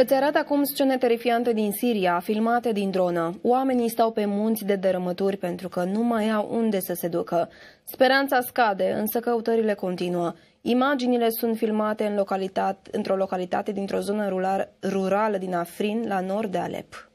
Îți arată acum scene terifiante din Siria, filmate din dronă. Oamenii stau pe munți de dărâmături pentru că nu mai au unde să se ducă. Speranța scade, însă căutările continuă. Imaginile sunt filmate în localitate, într-o localitate dintr-o zonă rurală din Afrin, la nord de Alep.